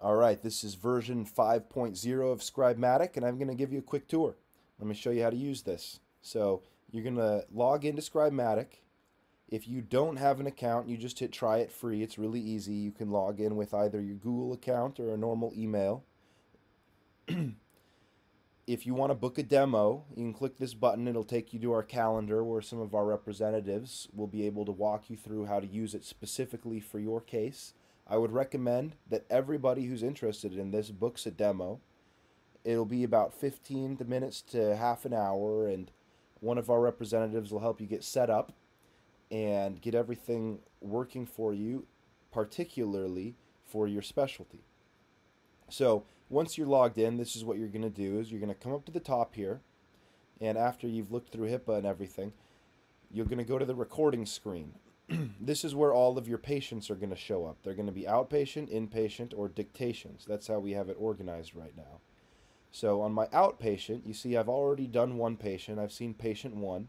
All right, this is version 5.0 of Scribematic, and I'm going to give you a quick tour. Let me show you how to use this. So you're going to log into Scribematic. If you don't have an account, you just hit try it free. It's really easy. You can log in with either your Google account or a normal email. if you want to book a demo, you can click this button. It'll take you to our calendar where some of our representatives will be able to walk you through how to use it specifically for your case. I would recommend that everybody who's interested in this books a demo. It'll be about 15 minutes to half an hour, and one of our representatives will help you get set up and get everything working for you, particularly for your specialty. So once you're logged in, this is what you're going to do is you're going to come up to the top here, and after you've looked through HIPAA and everything, you're going to go to the recording screen. this is where all of your patients are going to show up. They're going to be outpatient, inpatient, or dictations. That's how we have it organized right now. So on my outpatient, you see I've already done one patient. I've seen patient one.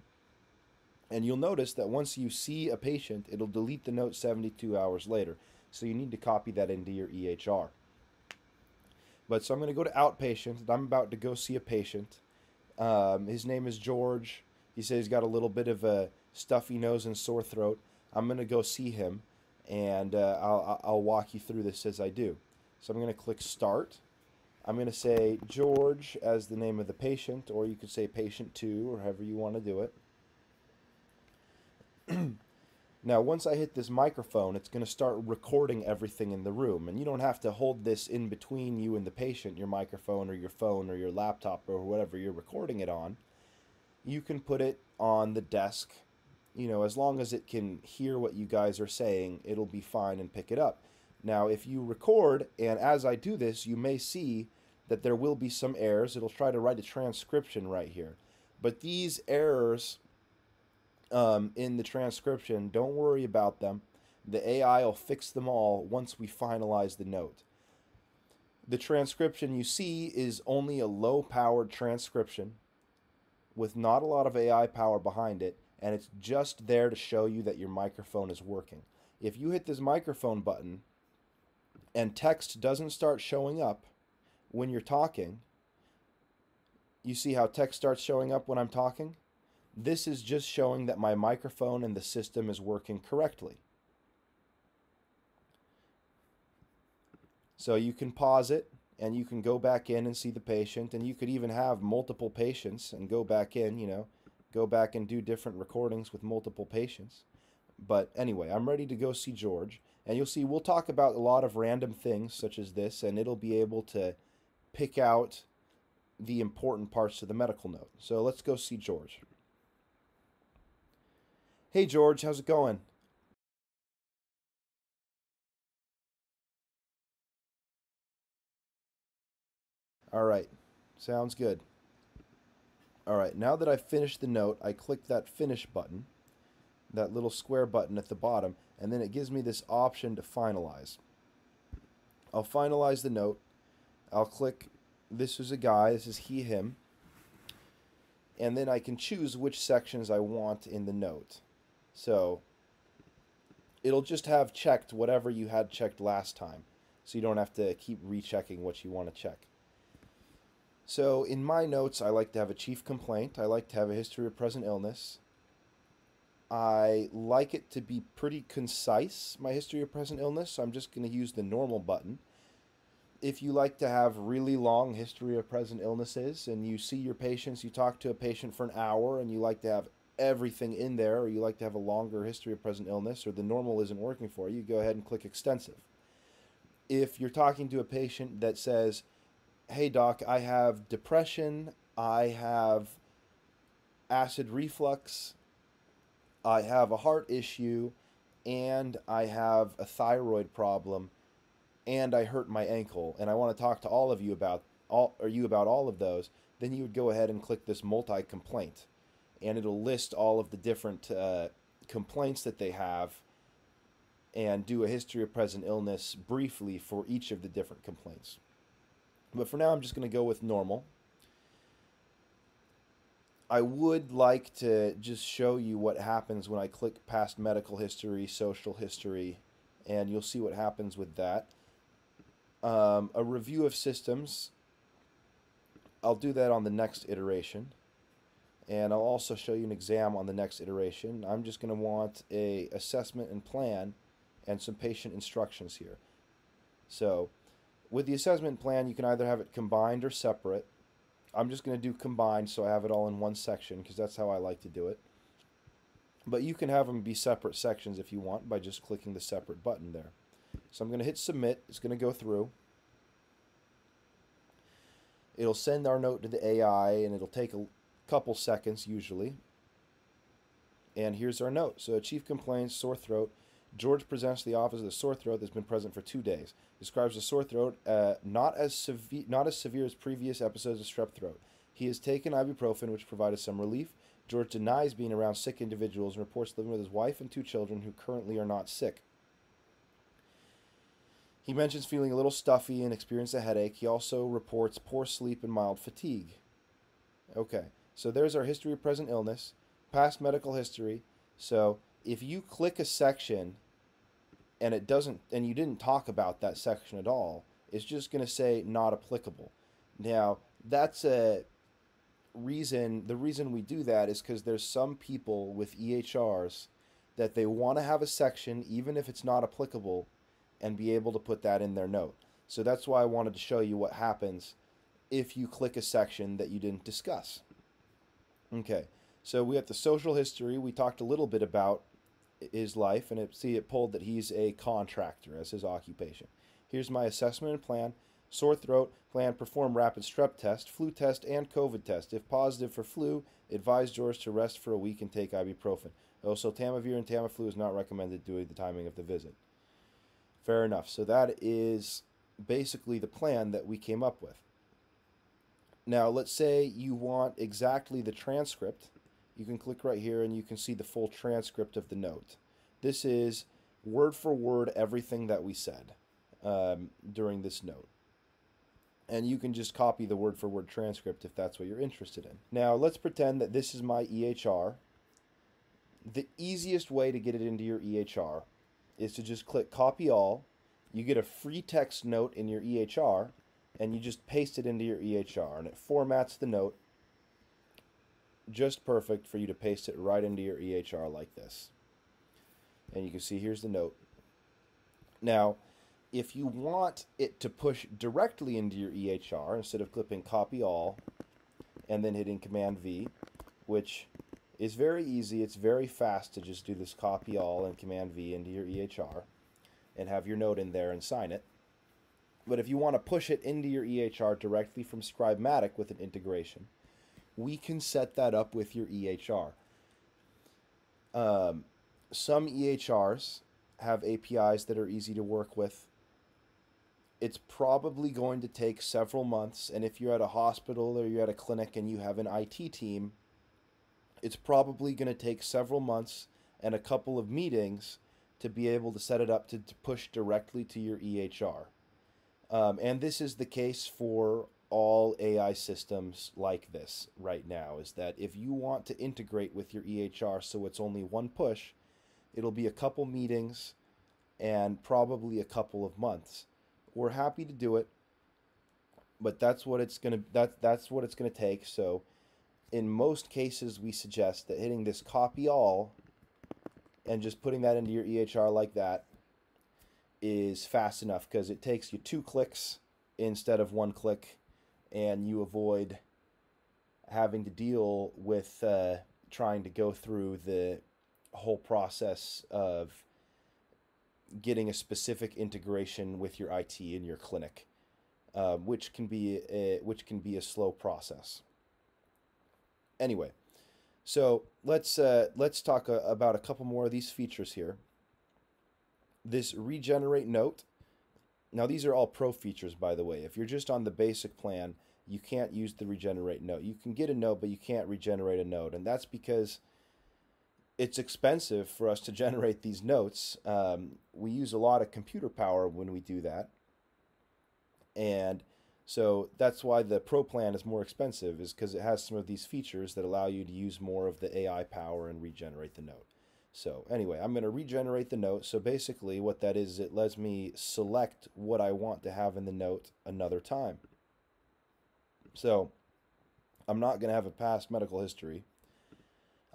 And you'll notice that once you see a patient, it'll delete the note 72 hours later. So you need to copy that into your EHR. But so I'm going to go to outpatient. I'm about to go see a patient. Um, his name is George. He says he's got a little bit of a stuffy nose and sore throat. I'm going to go see him, and uh, I'll, I'll walk you through this as I do. So I'm going to click Start. I'm going to say George as the name of the patient, or you could say patient 2, or however you want to do it. now, once I hit this microphone, it's going to start recording everything in the room. And you don't have to hold this in between you and the patient, your microphone or your phone or your laptop or whatever you're recording it on. You can put it on the desk you know, as long as it can hear what you guys are saying, it'll be fine and pick it up. Now, if you record, and as I do this, you may see that there will be some errors. It'll try to write a transcription right here. But these errors um, in the transcription, don't worry about them. The AI will fix them all once we finalize the note. The transcription you see is only a low powered transcription with not a lot of AI power behind it and it's just there to show you that your microphone is working. If you hit this microphone button and text doesn't start showing up when you're talking, you see how text starts showing up when I'm talking? This is just showing that my microphone and the system is working correctly. So you can pause it and you can go back in and see the patient and you could even have multiple patients and go back in, you know, go back and do different recordings with multiple patients. But anyway, I'm ready to go see George. And you'll see we'll talk about a lot of random things such as this, and it'll be able to pick out the important parts of the medical note. So let's go see George. Hey, George, how's it going? All right, sounds good. Alright, now that I've finished the note, I click that finish button, that little square button at the bottom, and then it gives me this option to finalize. I'll finalize the note. I'll click, this is a guy, this is he, him, and then I can choose which sections I want in the note. So, it'll just have checked whatever you had checked last time, so you don't have to keep rechecking what you want to check. So in my notes, I like to have a chief complaint. I like to have a history of present illness. I like it to be pretty concise, my history of present illness, so I'm just going to use the normal button. If you like to have really long history of present illnesses and you see your patients, you talk to a patient for an hour and you like to have everything in there or you like to have a longer history of present illness or the normal isn't working for you, go ahead and click extensive. If you're talking to a patient that says, hey doc, I have depression, I have acid reflux, I have a heart issue, and I have a thyroid problem, and I hurt my ankle, and I want to talk to all of you about all or you about all of those, then you would go ahead and click this multi-complaint, and it'll list all of the different uh, complaints that they have, and do a history of present illness briefly for each of the different complaints. But for now, I'm just going to go with normal. I would like to just show you what happens when I click past medical history, social history, and you'll see what happens with that. Um, a review of systems. I'll do that on the next iteration. And I'll also show you an exam on the next iteration. I'm just going to want a assessment and plan and some patient instructions here. So with the assessment plan, you can either have it combined or separate. I'm just going to do combined so I have it all in one section because that's how I like to do it. But you can have them be separate sections if you want by just clicking the separate button there. So I'm going to hit submit. It's going to go through. It'll send our note to the AI and it'll take a couple seconds usually. And here's our note. So chief complains sore throat. George presents the office with a sore throat that's been present for two days. Describes the sore throat uh, not as severe, not as severe as previous episodes of strep throat. He has taken ibuprofen, which provided some relief. George denies being around sick individuals and reports living with his wife and two children who currently are not sick. He mentions feeling a little stuffy and experienced a headache. He also reports poor sleep and mild fatigue. Okay, so there's our history of present illness, past medical history. So if you click a section and it doesn't, and you didn't talk about that section at all, it's just going to say not applicable. Now, that's a reason, the reason we do that is because there's some people with EHRs that they want to have a section, even if it's not applicable, and be able to put that in their note. So that's why I wanted to show you what happens if you click a section that you didn't discuss. Okay, so we have the social history. We talked a little bit about his life, and it, see it pulled that he's a contractor as his occupation. Here's my assessment and plan. Sore throat, plan perform rapid strep test, flu test, and COVID test. If positive for flu, advise George to rest for a week and take ibuprofen. Oh, also, Tamiflu and Tamiflu is not recommended due to the timing of the visit. Fair enough. So that is basically the plan that we came up with. Now, let's say you want exactly the transcript. You can click right here and you can see the full transcript of the note. This is word for word everything that we said um, during this note. And you can just copy the word for word transcript if that's what you're interested in. Now, let's pretend that this is my EHR. The easiest way to get it into your EHR is to just click copy all. You get a free text note in your EHR and you just paste it into your EHR and it formats the note just perfect for you to paste it right into your EHR like this. And you can see here's the note. Now, if you want it to push directly into your EHR instead of clipping copy all and then hitting command V, which is very easy. It's very fast to just do this copy all and Command V into your EHR and have your note in there and sign it. But if you want to push it into your EHR directly from Scribematic with an integration, we can set that up with your EHR. Um, some EHRs have APIs that are easy to work with. It's probably going to take several months, and if you're at a hospital or you're at a clinic and you have an IT team, it's probably going to take several months and a couple of meetings to be able to set it up to, to push directly to your EHR. Um, and this is the case for all AI systems like this right now is that if you want to integrate with your EHR so it's only one push, it'll be a couple meetings and probably a couple of months. We're happy to do it, but that's what it's going to that that's what it's going to take. So in most cases, we suggest that hitting this copy all and just putting that into your EHR like that is fast enough because it takes you two clicks instead of one click and you avoid having to deal with uh, trying to go through the whole process of getting a specific integration with your IT in your clinic, uh, which can be a, which can be a slow process. Anyway, so let's uh, let's talk uh, about a couple more of these features here. This regenerate note. Now these are all pro features, by the way. If you're just on the basic plan, you can't use the regenerate note. You can get a note, but you can't regenerate a note, and that's because it's expensive for us to generate these notes. Um, we use a lot of computer power when we do that, and so that's why the Pro plan is more expensive, is because it has some of these features that allow you to use more of the AI power and regenerate the note. So anyway, I'm going to regenerate the note. So basically what that is, it lets me select what I want to have in the note another time. So I'm not going to have a past medical history.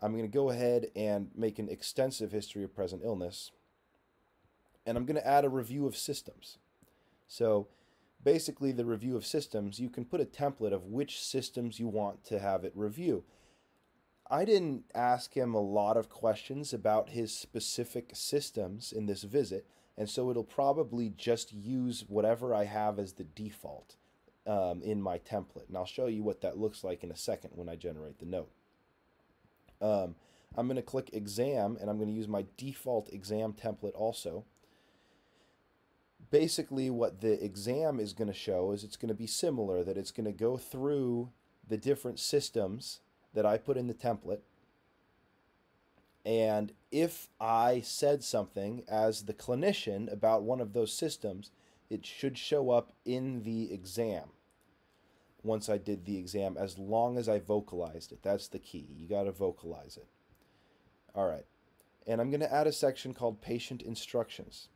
I'm going to go ahead and make an extensive history of present illness. And I'm going to add a review of systems. So basically the review of systems, you can put a template of which systems you want to have it review. I didn't ask him a lot of questions about his specific systems in this visit, and so it'll probably just use whatever I have as the default um, in my template. And I'll show you what that looks like in a second when I generate the note. Um, I'm going to click exam, and I'm going to use my default exam template also. Basically, what the exam is going to show is it's going to be similar, that it's going to go through the different systems that I put in the template. And if I said something as the clinician about one of those systems, it should show up in the exam once I did the exam, as long as I vocalized it. That's the key. You got to vocalize it. All right. And I'm going to add a section called patient instructions.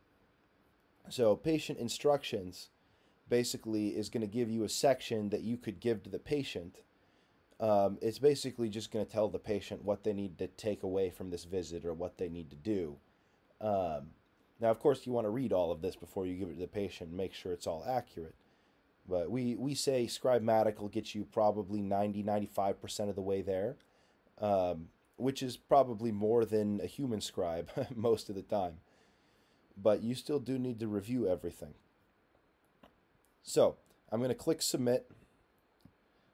So, patient instructions basically is going to give you a section that you could give to the patient um, it's basically just going to tell the patient what they need to take away from this visit or what they need to do. Um, now, of course, you want to read all of this before you give it to the patient and make sure it's all accurate. But we, we say Scribematic will get you probably 90, 95% of the way there, um, which is probably more than a human scribe most of the time. But you still do need to review everything. So I'm going to click Submit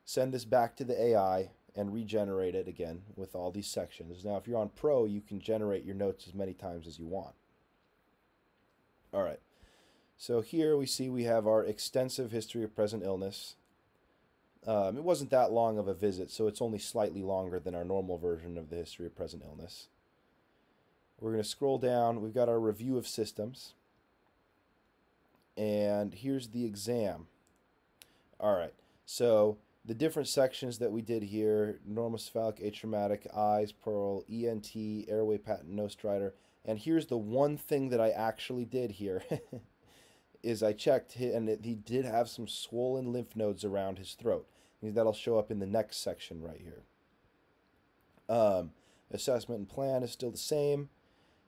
send this back to the AI and regenerate it again with all these sections. Now, if you're on Pro, you can generate your notes as many times as you want. All right. So here we see we have our extensive history of present illness. Um, it wasn't that long of a visit, so it's only slightly longer than our normal version of the history of present illness. We're going to scroll down. We've got our review of systems. And here's the exam. All right. So the different sections that we did here normocephalic, atraumatic, eyes, PERRL, ENT, airway patent, nose stridor. And here's the one thing that I actually did here is I checked and he did have some swollen lymph nodes around his throat. That'll show up in the next section right here. Um, assessment and plan is still the same.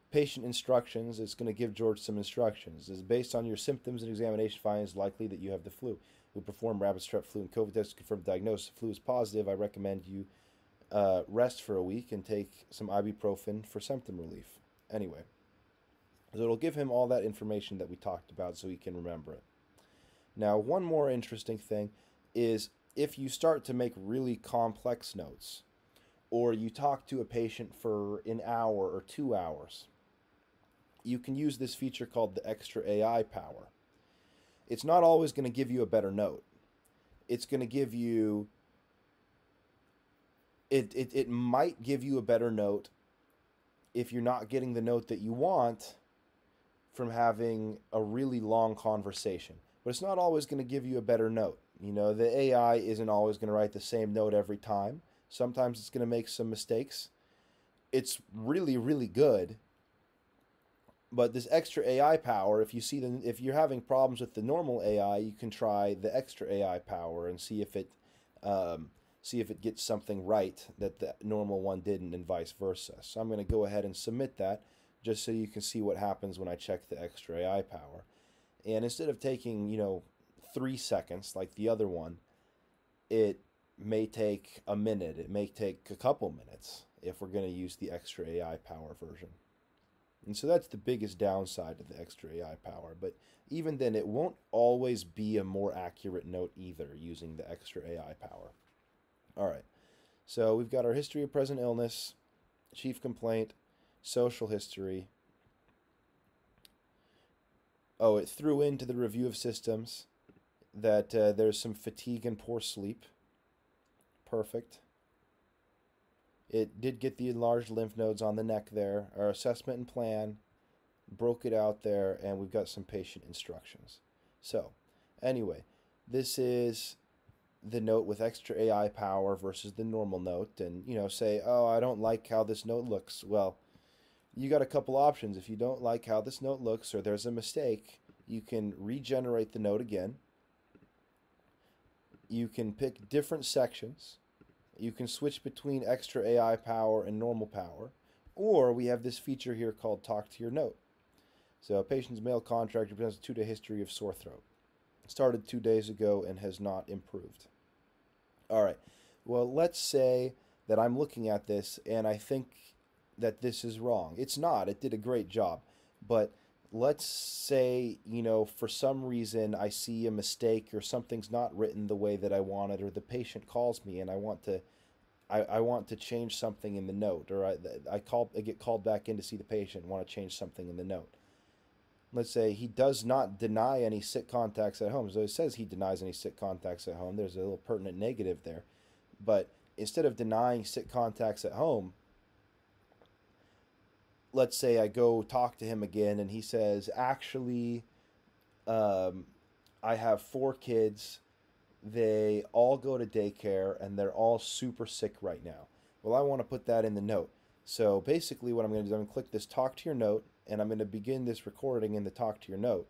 Patient instructions, it's going to give George some instructions. It's based on your symptoms and examination findings likely that you have the flu who perform rapid strep flu and COVID tests to confirm diagnosis. If flu is positive, I recommend you uh, rest for a week and take some ibuprofen for symptom relief. Anyway, so it'll give him all that information that we talked about so he can remember it. Now, one more interesting thing is if you start to make really complex notes, or you talk to a patient for an hour or two hours, you can use this feature called the extra AI power it's not always going to give you a better note. It's going to give you it, it it might give you a better note if you're not getting the note that you want from having a really long conversation. But it's not always going to give you a better note. You know, the AI isn't always going to write the same note every time. Sometimes it's going to make some mistakes. It's really, really good but this extra AI power, if you see the, if you're having problems with the normal AI, you can try the extra AI power and see if it um, see if it gets something right that the normal one didn't, and vice versa. So I'm going to go ahead and submit that just so you can see what happens when I check the extra AI power. And instead of taking you know three seconds like the other one, it may take a minute. It may take a couple minutes if we're going to use the extra AI power version. And so that's the biggest downside of the extra AI power. But even then, it won't always be a more accurate note either using the extra AI power. All right. So we've got our history of present illness, chief complaint, social history. Oh, it threw into the review of systems that uh, there's some fatigue and poor sleep. Perfect. It did get the enlarged lymph nodes on the neck there. Our assessment and plan broke it out there, and we've got some patient instructions. So, anyway, this is the note with extra AI power versus the normal note. And, you know, say, oh, I don't like how this note looks. Well, you got a couple options. If you don't like how this note looks or there's a mistake, you can regenerate the note again. You can pick different sections. You can switch between extra AI power and normal power. Or we have this feature here called Talk to Your Note. So a patient's male contractor presents a two-day history of sore throat. Started two days ago and has not improved. All right. Well, let's say that I'm looking at this and I think that this is wrong. It's not. It did a great job. But let's say, you know, for some reason I see a mistake or something's not written the way that I want it or the patient calls me and I want to I, I want to change something in the note or I, I call I get called back in to see the patient and want to change something in the note. Let's say he does not deny any sick contacts at home. So it says he denies any sick contacts at home. There's a little pertinent negative there. But instead of denying sick contacts at home, let's say I go talk to him again and he says, actually, um, I have four kids. They all go to daycare and they're all super sick right now. Well, I want to put that in the note. So basically, what I'm going to do I'm going to click this talk to your note and I'm going to begin this recording in the talk to your note.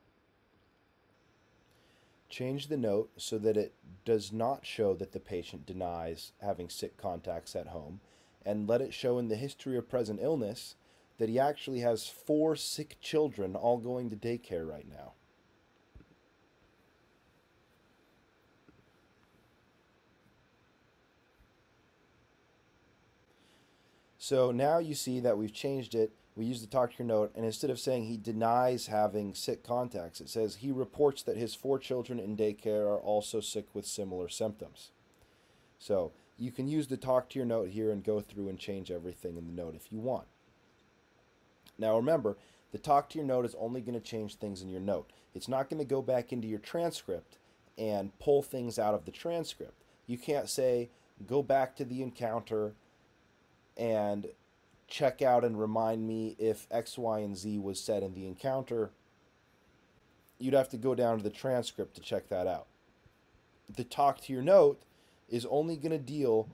Change the note so that it does not show that the patient denies having sick contacts at home and let it show in the history of present illness that he actually has four sick children all going to daycare right now. So now you see that we've changed it. We use the talk to your note, and instead of saying he denies having sick contacts, it says he reports that his four children in daycare are also sick with similar symptoms. So you can use the talk to your note here and go through and change everything in the note if you want. Now remember, the talk to your note is only going to change things in your note. It's not going to go back into your transcript and pull things out of the transcript. You can't say, go back to the encounter and check out and remind me if X, Y, and Z was said in the encounter. You'd have to go down to the transcript to check that out. The talk to your note is only going to deal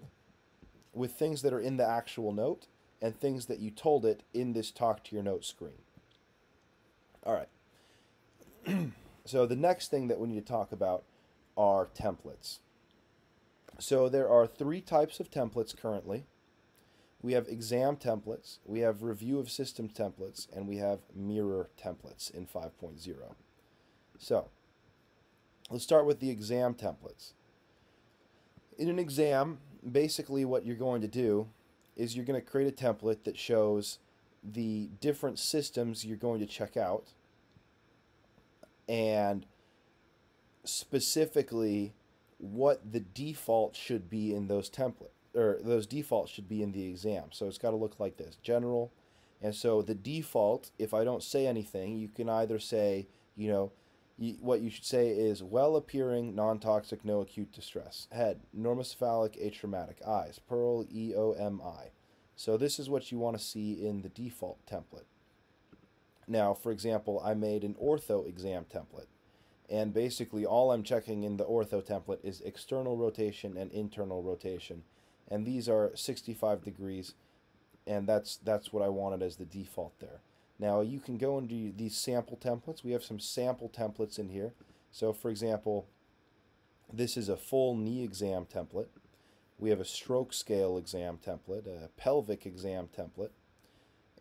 with things that are in the actual note and things that you told it in this talk to your note screen. All right. so the next thing that we need to talk about are templates. So there are three types of templates currently. We have exam templates, we have review of system templates, and we have mirror templates in 5.0. So let's start with the exam templates. In an exam, basically what you're going to do is you're going to create a template that shows the different systems you're going to check out and specifically what the default should be in those templates or those defaults should be in the exam. So it's got to look like this, general. And so the default, if I don't say anything, you can either say, you know, what you should say is well appearing, non toxic, no acute distress. Head, normocephalic, atraumatic. Eyes, PERRL, E O M I. So this is what you want to see in the default template. Now, for example, I made an ortho exam template. And basically, all I'm checking in the ortho template is external rotation and internal rotation. And these are 65 degrees, and that's, that's what I wanted as the default there. Now you can go into these sample templates. We have some sample templates in here. So for example, this is a full knee exam template. We have a stroke scale exam template, a pelvic exam template.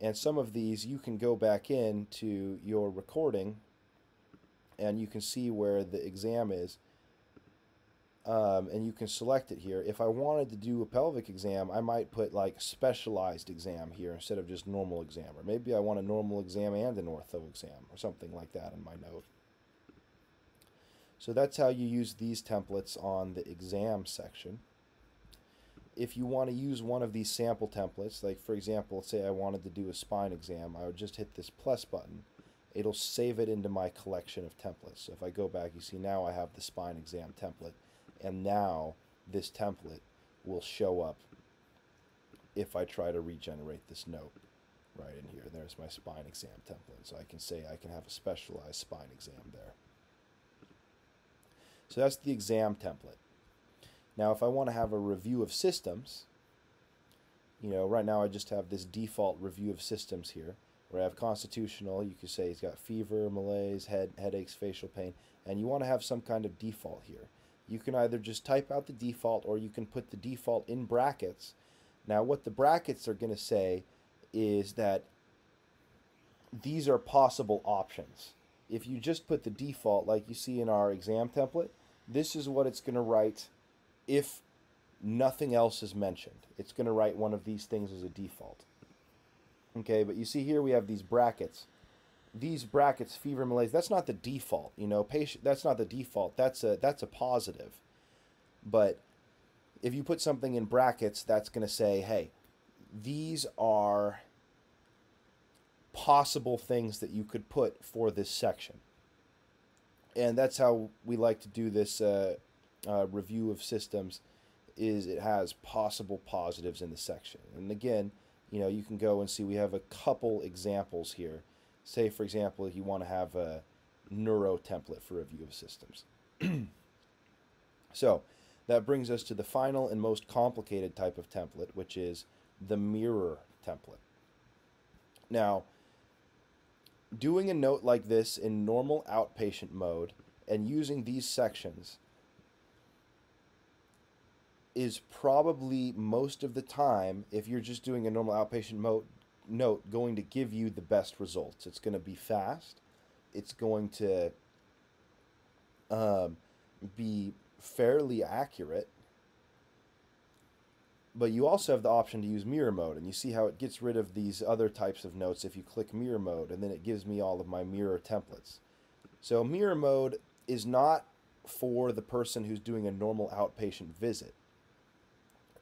And some of these you can go back into your recording and you can see where the exam is um, and you can select it here. If I wanted to do a pelvic exam, I might put like specialized exam here instead of just normal exam. Or maybe I want a normal exam and an ortho exam or something like that in my note. So that's how you use these templates on the exam section. If you want to use one of these sample templates, like for example, let's say I wanted to do a spine exam, I would just hit this plus button. It'll save it into my collection of templates. So if I go back, you see now I have the spine exam template and now this template will show up if I try to regenerate this note right in here. There's my spine exam template. So I can say I can have a specialized spine exam there. So that's the exam template. Now if I want to have a review of systems, you know, right now I just have this default review of systems here, where I have constitutional. You could say he's got fever, malaise, head headaches, facial pain, and you want to have some kind of default here. You can either just type out the default, or you can put the default in brackets. Now, what the brackets are going to say is that these are possible options. If you just put the default, like you see in our exam template, this is what it's going to write if nothing else is mentioned. It's going to write one of these things as a default. Okay, but you see here we have these brackets. These brackets, fever, malaise, that's not the default, you know, patient that's not the default. That's a that's a positive. But if you put something in brackets, that's going to say, "Hey, these are possible things that you could put for this section." And that's how we like to do this uh, uh, review of systems is it has possible positives in the section. And again, you know, you can go and see we have a couple examples here. Say, for example, you want to have a neuro template for review of systems. so that brings us to the final and most complicated type of template, which is the mirror template. Now, doing a note like this in normal outpatient mode and using these sections is probably most of the time, if you're just doing a normal outpatient mo- note, going to give you the best results. It's going to be fast. It's going to um, be fairly accurate. But you also have the option to use mirror mode, and you see how it gets rid of these other types of notes if you click mirror mode, and then it gives me all of my mirror templates. So mirror mode is not for the person who's doing a normal outpatient visit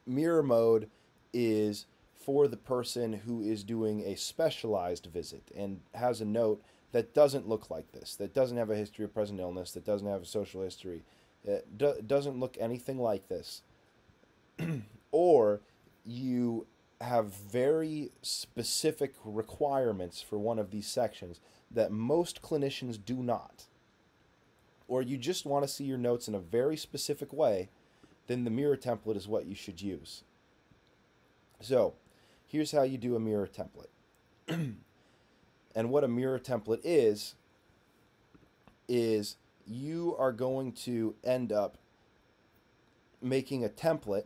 mirror mode is for the person who is doing a specialized visit and has a note that doesn't look like this, that doesn't have a history of present illness, that doesn't have a social history, it do- doesn't look anything like this, or you have very specific requirements for one of these sections that most clinicians do not, or you just want to see your notes in a very specific way then the mirror template is what you should use. So, here's how you do a mirror template. and what a mirror template is, is you are going to end up making a template,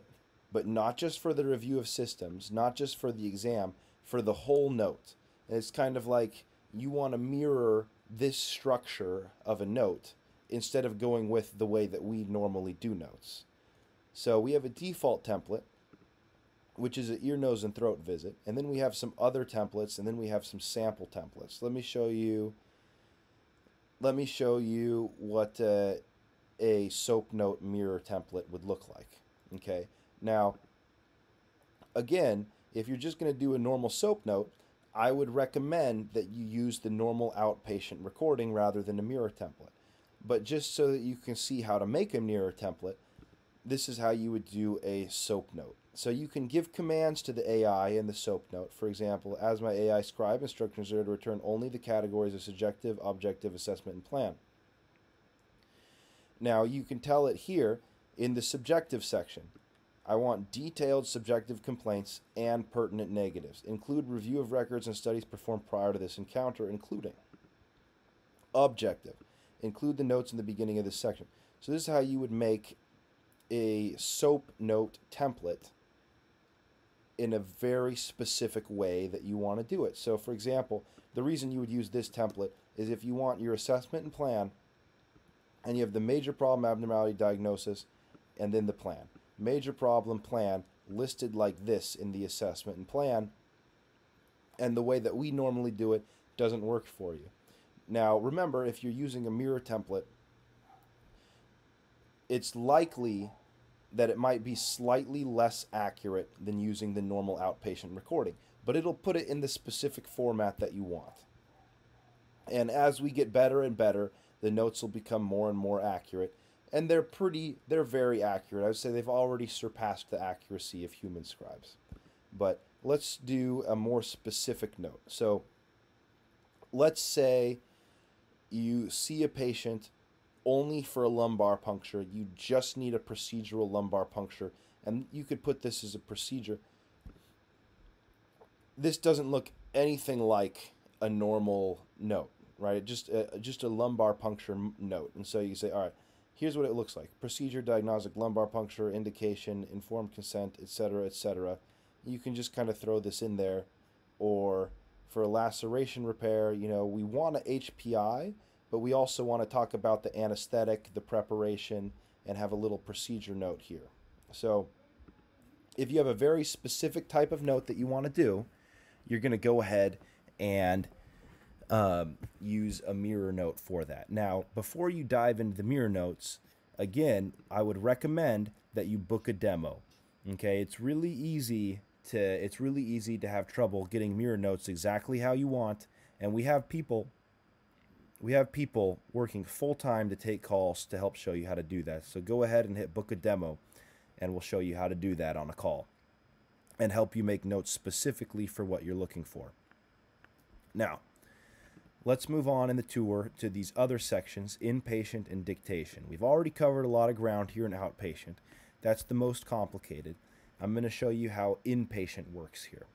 but not just for the review of systems, not just for the exam, for the whole note. And it's kind of like you want to mirror this structure of a note instead of going with the way that we normally do notes. So we have a default template, which is an ear, nose, and throat visit. And then we have some other templates, and then we have some sample templates. Let me show you. Let me show you what uh, a soap note mirror template would look like. Okay. Now, again, if you're just going to do a normal soap note, I would recommend that you use the normal outpatient recording rather than a mirror template. But just so that you can see how to make a mirror template, this is how you would do a SOAP note. So you can give commands to the AI in the SOAP note. For example, as my AI scribe, instructions are to return only the categories of subjective, objective, assessment, and plan. Now you can tell it here in the subjective section. I want detailed subjective complaints and pertinent negatives. Include review of records and studies performed prior to this encounter, including objective. Include the notes in the beginning of this section. So this is how you would make a soap note template in a very specific way that you want to do it. So, for example, the reason you would use this template is if you want your assessment and plan, and you have the major problem abnormality diagnosis, and then the plan. Major problem plan listed like this in the assessment and plan, and the way that we normally do it doesn't work for you. Now, remember, if you're using a mirror template, it's likely that it might be slightly less accurate than using the normal outpatient recording, but it'll put it in the specific format that you want. And as we get better and better, the notes will become more and more accurate. And they're pretty, they're very accurate. I would say they've already surpassed the accuracy of human scribes. But let's do a more specific note. So let's say you see a patient only for a lumbar puncture. You just need a procedural lumbar puncture. And you could put this as a procedure. this doesn't look anything like a normal note, right? Just a, just a lumbar puncture note. And so you say, all right, here's what it looks like. Procedure, diagnostic, lumbar puncture, indication, informed consent, etc., etc. You can just kind of throw this in there. Or for a laceration repair, you know, we want a HPI, but we also want to talk about the anesthetic, the preparation, and have a little procedure note here. So if you have a very specific type of note that you want to do, you're going to go ahead and um, use a mirror note for that. Now, before you dive into the mirror notes, again, I would recommend that you book a demo. Okay, it's really easy to it's really easy to have trouble getting mirror notes exactly how you want, and we have people we have people working full time to take calls to help show you how to do that. So go ahead and hit book a demo, and we'll show you how to do that on a call and help you make notes specifically for what you're looking for. Now, let's move on in the tour to these other sections inpatient and dictation. We've already covered a lot of ground here in outpatient. That's the most complicated. I'm going to show you how inpatient works here.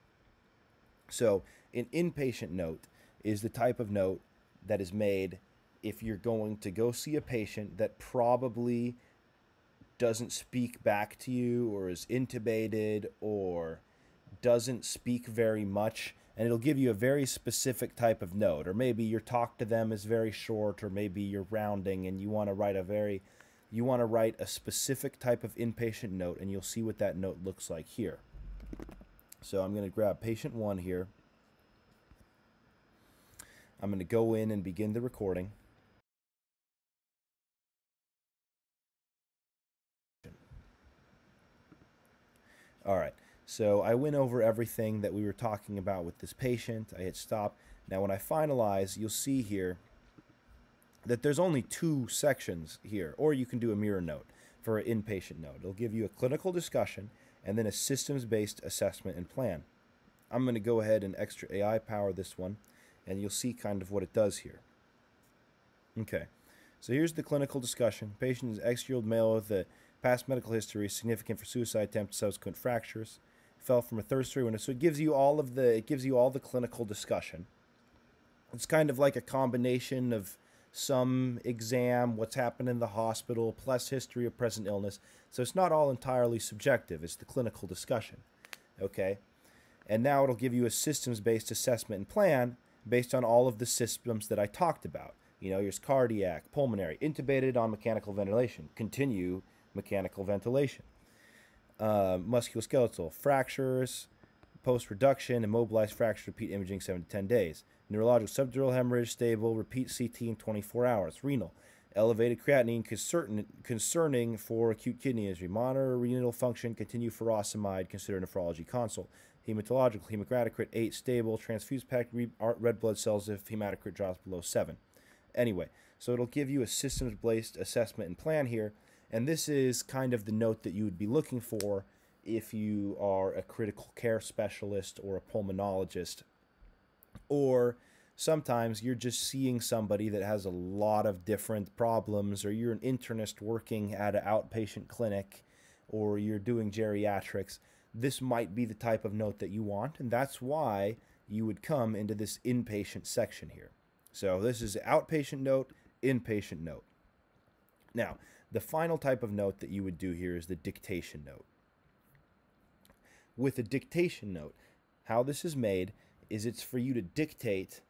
So, an inpatient note is the type of note that is made if you're going to go see a patient that probably doesn't speak back to you or is intubated or doesn't speak very much and it'll give you a very specific type of note or maybe your talk to them is very short or maybe you're rounding and you want to write a very you want to write a specific type of inpatient note and you'll see what that note looks like here. So i'm going to grab patient one here i'm going to go in and begin the recording all right so I went over everything that we were talking about with this patient. I hit stop. Now when I finalize, you'll see here that there's only two sections here, or you can do a mirror note for an inpatient note. It'll give you a clinical discussion and then a systems-based assessment and plan. I'm going to go ahead and extra AI power this one, and you'll see kind of what it does here. Okay, so here's the clinical discussion. Patient is X-year-old male with a past medical history significant for suicide attempt, subsequent fractures fell from a third story window. So it gives you all of the it gives you all the clinical discussion. It's kind of like a combination of some exam, what's happened in the hospital, plus history of present illness. So it's not all entirely subjective. It's the clinical discussion. Okay? And now it'll give you a systems-based assessment and plan based on all of the systems that I talked about. You know, here's cardiac, pulmonary, intubated on mechanical ventilation, continue mechanical ventilation uh, musculoskeletal fractures, post reduction, immobilized fracture, repeat imaging 7 to 10 days. Neurological subdural hemorrhage, stable, repeat CT in 24 hours. Renal, elevated creatinine concern, concerning for acute kidney injury. Monitor renal function, continue furosemide, consider nephrology consult. Hematological, hematocrit 8, stable, transfuse packed red blood cells if hematocrit drops below 7. Anyway, so it'll give you a systems based assessment and plan here and this is kind of the note that you would be looking for if you are a critical care specialist or a pulmonologist. Or sometimes you're just seeing somebody that has a lot of different problems, or you're an internist working at an outpatient clinic, or you're doing geriatrics. This might be the type of note that you want, and that's why you would come into this inpatient section here. So this is outpatient note, inpatient note. Now, the final type of note that you would do here is the dictation note. With a dictation note, how this is made is it's for you to dictate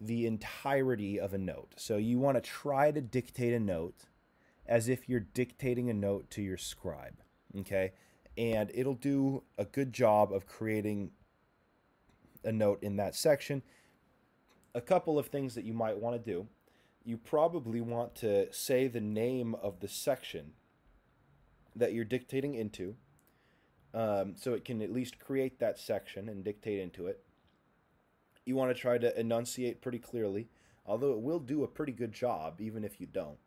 the entirety of a note. So you want to try to dictate a note as if you're dictating a note to your scribe, okay? And it'll do a good job of creating a note in that section. A couple of things that you might want to do you probably want to say the name of the section that you're dictating into um, so it can at least create that section and dictate into it. You want to try to enunciate pretty clearly, although it will do a pretty good job even if you don't.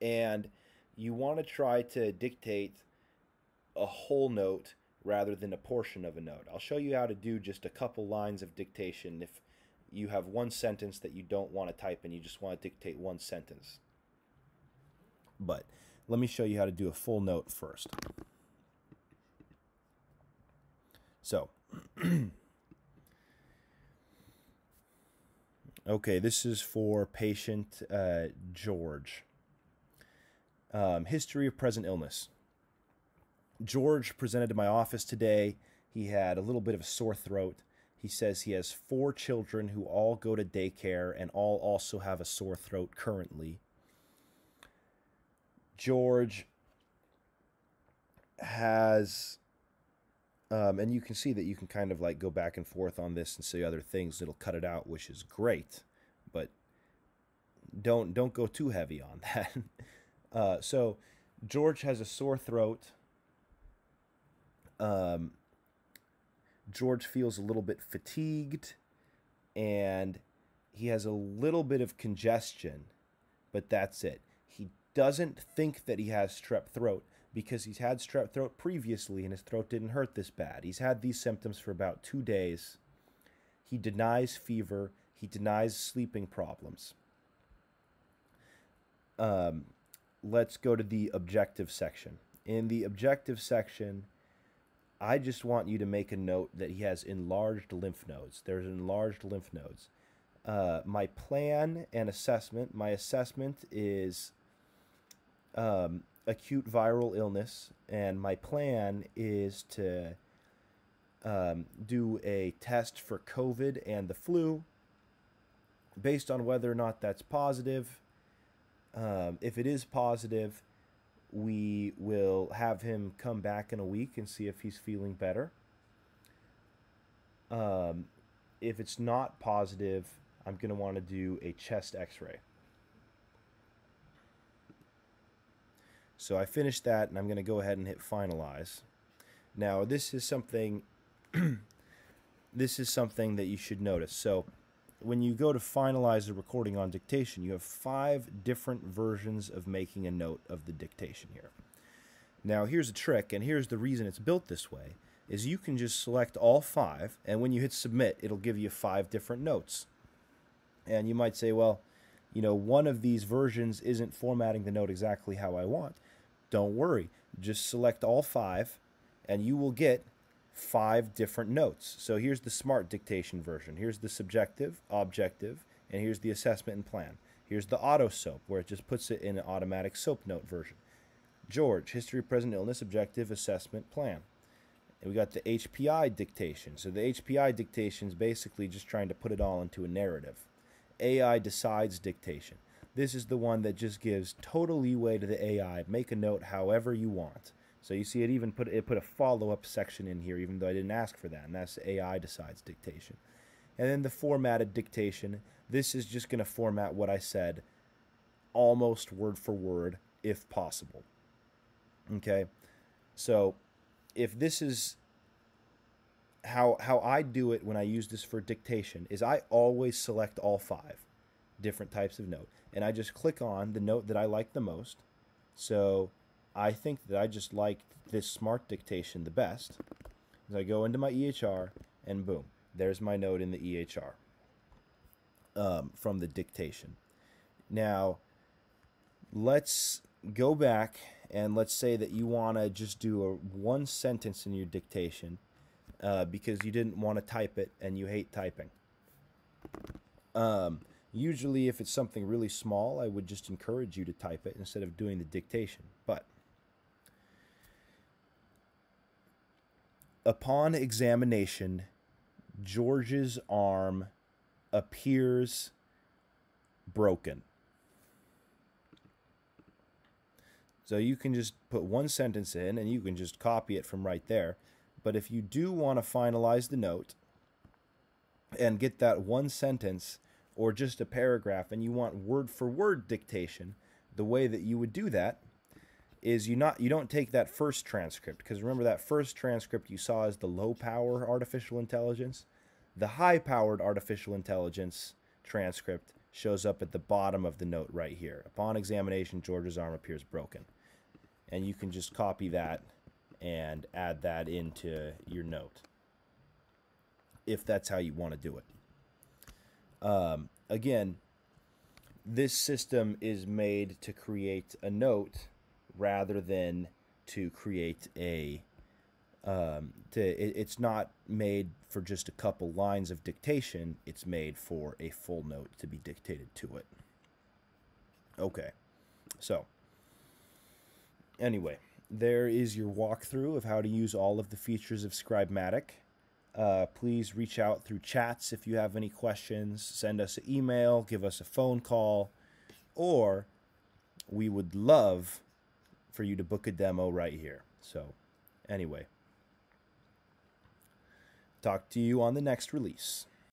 And you want to try to dictate a whole note rather than a portion of a note. I'll show you how to do just a couple lines of dictation if you have one sentence that you don't want to type and you just want to dictate one sentence. But let me show you how to do a full note first. So okay, this is for patient uh, George. Um, history of present illness. George presented to my office today. He had a little bit of a sore throat. He says he has four children who all go to daycare and all also have a sore throat currently. George has, um, and you can see that you can kind of like go back and forth on this and say other things. It'll cut it out, which is great, but don't don't go too heavy on that. Uh, so George has a sore throat. Um, George feels a little bit fatigued and he has a little bit of congestion, but that's it. He doesn't think that he has strep throat because he's had strep throat previously and his throat didn't hurt this bad. He's had these symptoms for about two days. He denies fever, he denies sleeping problems. Um, let's go to the objective section. In the objective section, I just want you to make a note that he has enlarged lymph nodes. There's enlarged lymph nodes. Uh, my plan and assessment, my assessment is um, acute viral illness, and my plan is to um, do a test for COVID and the flu based on whether or not that's positive. Um, if it is positive, we will have him come back in a week and see if he's feeling better. Um, if it's not positive, I'm going to want to do a chest x ray. So I finished that and I'm going to go ahead and hit finalize. Now, this is something this is something that you should notice. So, when you go to finalize the recording on dictation, you have five different versions of making a note of the dictation here. Now, here's a trick, and here's the reason it's built this way, is you can just select all five, and when you hit submit, it'll give you five different notes. And you might say, well, you know, one of these versions isn't formatting the note exactly how I want. Don't worry. Just select all five, and you will get five different notes. So here's the smart dictation version. Here's the subjective, objective, and here's the assessment and plan. Here's the auto soap, where it just puts it in an automatic soap note version. George, history, of present illness, objective, assessment, plan. And we got the HPI dictation. So the HPI dictation is basically just trying to put it all into a narrative. AI decides dictation. This is the one that just gives total leeway to the AI. Make a note however you want. So you see it even put it put a follow-up section in here, even though I didn't ask for that, and that's AI decides dictation. And then the formatted dictation. This is just going to format what I said almost word for word, if possible. Okay? So if this is how how I do it when I use this for dictation is I always select all five different types of note and I just click on the note that I like the most. So I think that I just like this smart dictation the best. As I go into my EHR and boom, there's my note in the EHR um, from the dictation. Now, let's go back and let's say that you want to just do a one sentence in your dictation uh, because you didn't want to type it and you hate typing. Um, usually, if it's something really small, I would just encourage you to type it instead of doing the dictation. But upon examination, George's arm appears broken. So you can just put one sentence in and you can just copy it from right there. But if you do want to finalize the note and get that one sentence or just a paragraph and you want word for word dictation, the way that you would do that is you not you don't take that first transcript because remember that first transcript you saw as the low power artificial intelligence? The high powered artificial intelligence transcript shows up at the bottom of the note right here. Upon examination george's arm appears broken. And you can just copy that and add that into your note if that's how you want to do it. Um, again this system is made to create a note rather than to create a Um, to it, it's not made for just a couple lines of dictation. It's made for a full note to be dictated to it. Okay, so anyway, there is your walkthrough of how to use all of the features of Scribematic. Uh, please reach out through chats if you have any questions. Send us an email, give us a phone call, or we would love for you to book a demo right here. So, anyway, talk to you on the next release.